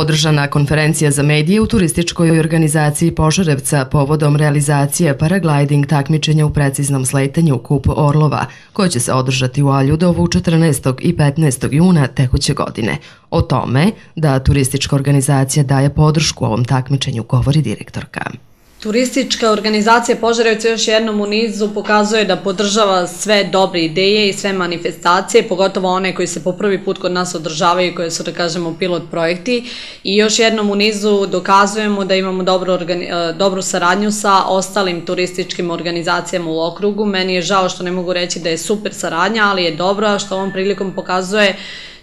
Održana konferencija za medije u turističkoj organizaciji Požarevca povodom realizacije paragliding takmičenja u preciznom sletanju Kup Orlova, koje će se održati u Aljudovu 14. i 15. juna tekuće godine. O tome da turistička organizacija daje podršku ovom takmičenju govori direktorka. Turistička organizacija Požarevca još jednom u nizu pokazuje da podržava sve dobre ideje i sve manifestacije, pogotovo one koji se po prvi put kod nas održavaju i koje su, da kažemo, pilot projekti. I još jednom u nizu dokazujemo da imamo dobru, e, dobru saradnju sa ostalim turističkim organizacijama u okrugu. Meni je žao što ne mogu reći da je super saradnja, ali je dobro, što ovom prilikom pokazuje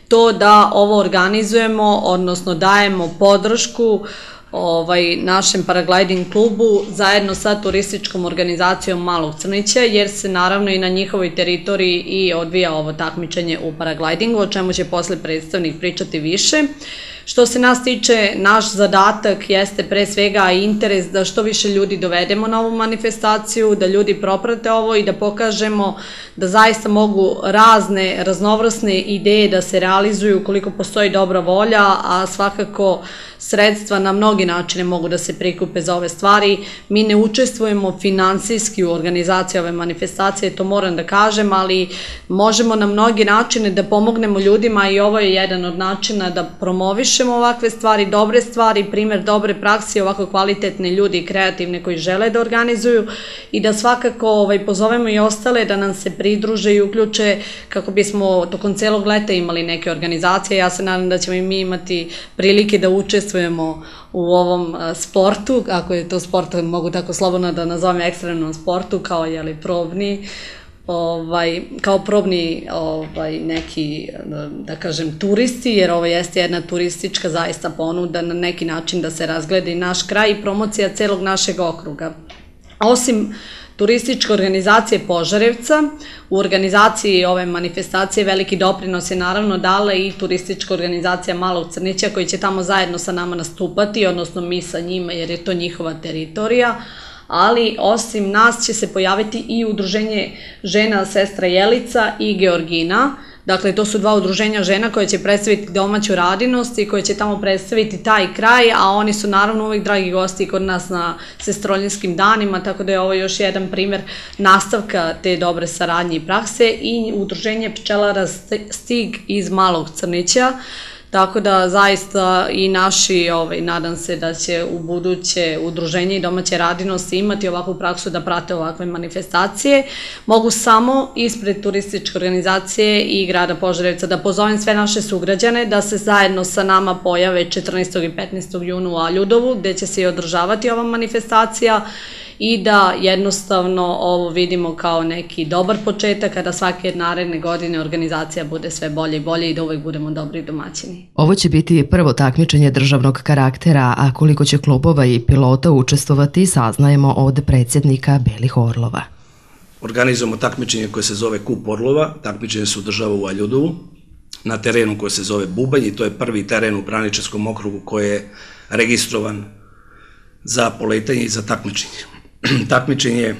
to da ovo organizujemo, odnosno dajemo podršku ovaj, našem paragliding klubu zajedno sa turističkom organizacijom Malog Crnića, jer se naravno i na njihovoj teritoriji i odvija ovo takmičenje u paraglidingu, o čemu će posle predstavnik pričati više. Što se nas tiče, naš zadatak jeste pre svega interes da što više ljudi dovedemo na ovu manifestaciju, da ljudi proprate ovo i da pokažemo da zaista mogu razne, raznovrasne ideje da se realizuju koliko postoji dobra volja, a svakako sredstva na mnogi načine mogu da se prikupe za ove stvari. Mi ne učestvujemo finansijski u organizaciji ove manifestacije, to moram da kažem, ali možemo na mnogi načine da pomognemo ljudima i ovo je jedan od načina da promovišemo ovakve stvari, dobre stvari, primer dobre praksi, ovako kvalitetne ljudi i kreativne koji žele da organizuju i da svakako ovaj, pozovemo i ostale da nam se pridruže i uključe kako bismo tokom celog leta imali neke organizacije. Ja se nadam da ćemo i mi imati prilike da učestvujemo u ovom sportu, ako je to sport, mogu tako slobodno da nazovem ekstremnom sportu, kao jeli probni, ovaj, kao probni ovaj, neki, da, kažem, turisti, jer ovo jeste jedna turistička zaista ponuda na neki način da se razgleda naš kraj i promocija celog našeg okruga. Osim turističke organizacije Požarevca. U organizaciji ove manifestacije veliki doprinos je naravno dala i turistička organizacija Malog Crnića koji će tamo zajedno sa nama nastupati, odnosno mi sa njima jer je to njihova teritorija ali osim nas će se pojaviti i udruženje žena sestra Jelica i Georgina, Dakle, to su dva udruženja žena koje će predstaviti domaću radinost i koje će tamo predstaviti taj kraj, a oni su naravno uvijek dragi gosti kod nas na sestroljinskim danima, tako da je ovo još jedan primer nastavka te dobre saradnje i prakse i udruženje pčelara Stig iz Malog Crnića, Tako da zaista i naši, ovaj, nadam se da će u buduće udruženje i domaće radinosti imati ovakvu praksu da prate ovakve manifestacije. Mogu samo ispred turističke organizacije i grada Požarevca da pozovem sve naše sugrađane da se zajedno sa nama pojave 14. i 15. juna u Aljudovu gde će se i održavati ova manifestacija i da jednostavno ovo vidimo kao neki dobar početak kada svake naredne godine organizacija bude sve bolje i bolje i da uvek budemo dobri domaćini. Ovo će biti prvo takmičenje državnog karaktera, a koliko će klubova i pilota učestvovati saznajemo od predsjednika Belih Orlova. Organizujemo takmičenje koje se zove Kup Orlova, takmičenje se održava u Aljudovu, na terenu koje se zove Bubanj i to je prvi teren u Braničarskom okrugu koji je registrovan za poletanje i za takmičenje. takmičenje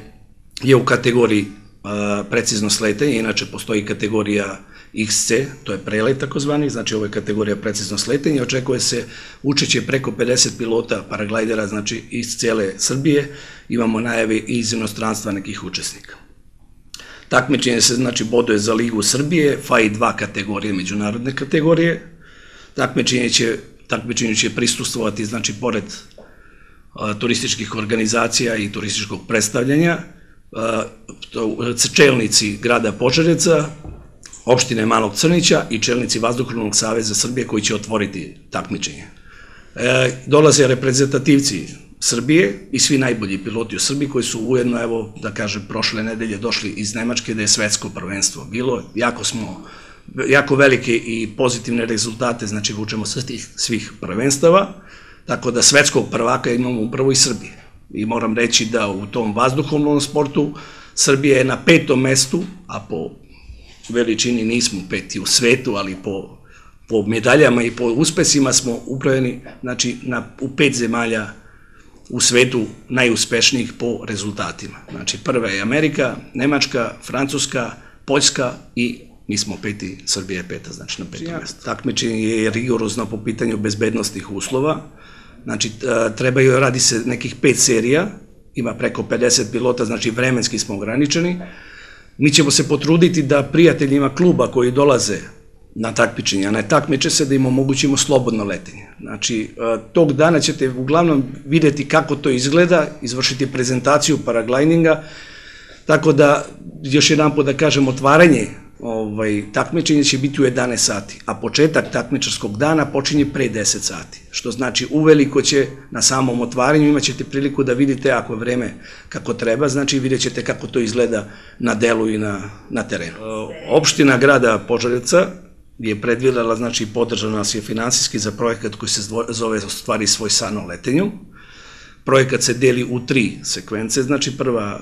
je u kategoriji precizno sletanje, inače postoji kategorija XC, to je prelet takozvani, znači ovo je kategorija precizno sletanje, očekuje se učeće preko 50 pilota paraglidera, znači iz cele Srbije, imamo najavi i iz inostranstva nekih učesnika. Takmičenje se znači boduje za Ligu Srbije, FAI 2 kategorije, međunarodne kategorije. Takmičenje će, takmičenje će prisustovati, znači, pored turističkih organizacija i turističkog predstavljanja, čelnici grada Požareca, opštine Malog Crnića i čelnici Vazduhrovnog saveza Srbije koji će otvoriti takmičenje. E, dolaze reprezentativci Srbije i svi najbolji piloti u Srbiji koji su ujedno, evo, da kažem, prošle nedelje došli iz Nemačke da je svetsko prvenstvo bilo. Jako smo, jako velike i pozitivne rezultate, znači vučemo sa tih svih prvenstava. Tako da svetskog prvaka imamo upravo i Srbije. I moram reći da u tom vazduhovnom sportu Srbija je na petom mestu, a po veličini nismo peti u svetu, ali po, po medaljama i po uspesima smo upravljeni znači, na, u pet zemalja u svetu najuspešnijih po rezultatima. Znači prva je Amerika, Nemačka, Francuska, Poljska i mi smo peti, Srbija je peta, znači na petom mjestu. Takmičenje je rigorozno po pitanju bezbednostnih uslova, znači trebaju, radi se nekih pet serija, ima preko 50 pilota, znači vremenski smo ograničeni. Mi ćemo se potruditi da prijateljima kluba koji dolaze na takmičenja, na takmiče se da im omogućimo slobodno letenje. Znači, e, tog dana ćete uglavnom videti kako to izgleda, izvršiti prezentaciju paraglidinga, tako da, još jedan po da kažem, otvaranje ovaj, takmičenje će biti u 11 sati, a početak takmičarskog dana počinje pre 10 sati, što znači uveliko će na samom otvaranju imat ćete priliku da vidite ako je vreme kako treba, znači vidjet ćete kako to izgleda na delu i na, na terenu. E, opština grada Požarevca je predvidela, znači podržana nas je finansijski za projekat koji se zove Ostvari svoj san o letenju. Projekat se deli u tri sekvence, znači prva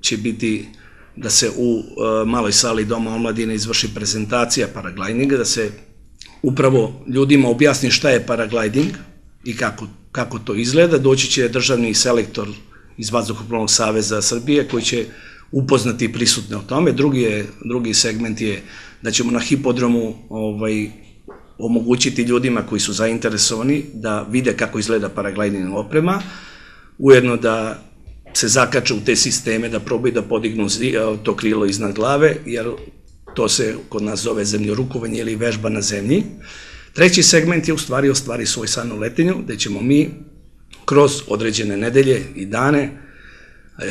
će biti da se u uh, maloj sali Doma omladine izvrši prezentacija paraglidinga, da se upravo ljudima objasni šta je paragliding i kako, kako to izgleda. Doći će državni selektor iz Vazduhoplovnog saveza Srbije koji će upoznati prisutne o tome. Drugi, je, drugi segment je da ćemo na hipodromu ovaj, omogućiti ljudima koji su zainteresovani da vide kako izgleda paragliding oprema, ujedno da se zakače u te sisteme, da probaju da podignu to krilo iznad glave, jer to se kod nas zove zemljorukovanje ili vežba na zemlji. Treći segment je u stvari ostvari svoj san u letenju, gde ćemo mi kroz određene nedelje i dane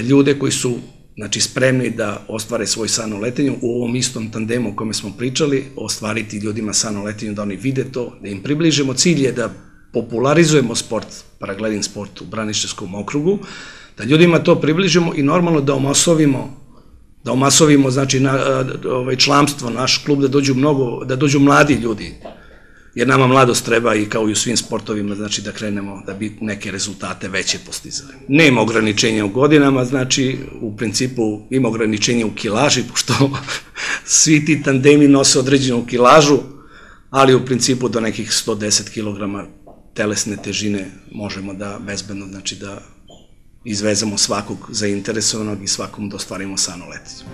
ljude koji su znači spremni da ostvare svoj san u letenju u ovom istom tandemu o kome smo pričali, ostvariti ljudima san u letenju da oni vide to, da im približimo. Cilj je da popularizujemo sport, paragliding sport u Branišćevskom okrugu, da ljudima to približimo i normalno da omasovimo da omasovimo znači na ovaj članstvo naš klub da dođu mnogo da dođu mladi ljudi jer nama mladost treba i kao i u svim sportovima, znači da krenemo da bi neke rezultate veće postizali. Nema ograničenja u godinama, znači u principu ima ograničenja u kilaži, pošto svi ti tandemi nose određenu kilažu, ali u principu do nekih 110 kg telesne težine možemo da bezbedno, znači da izvezemo svakog zainteresovanog i svakom da ostvarimo sanoletnicu.